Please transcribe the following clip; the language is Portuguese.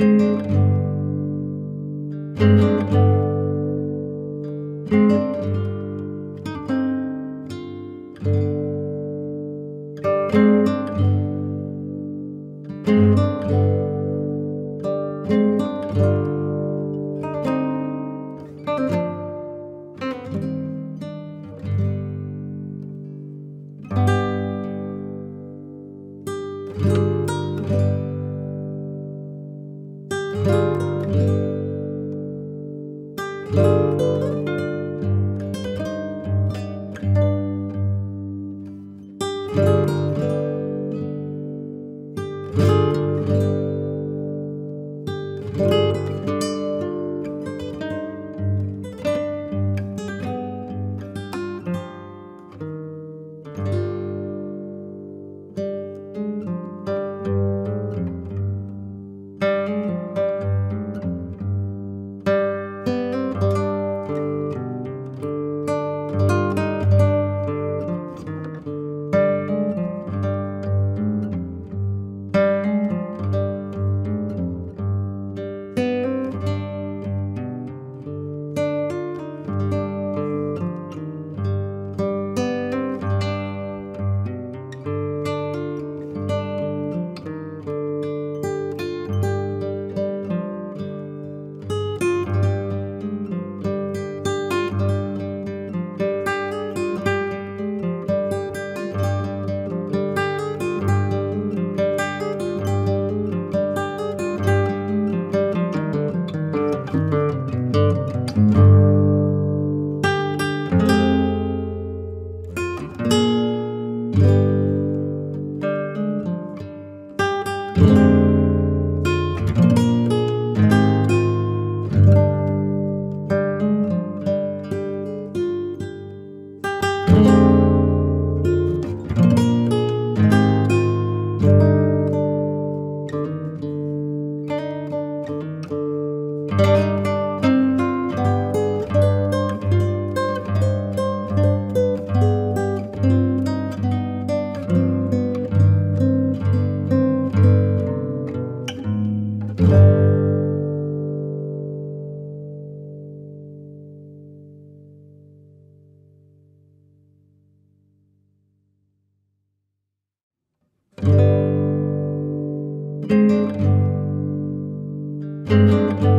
Música Música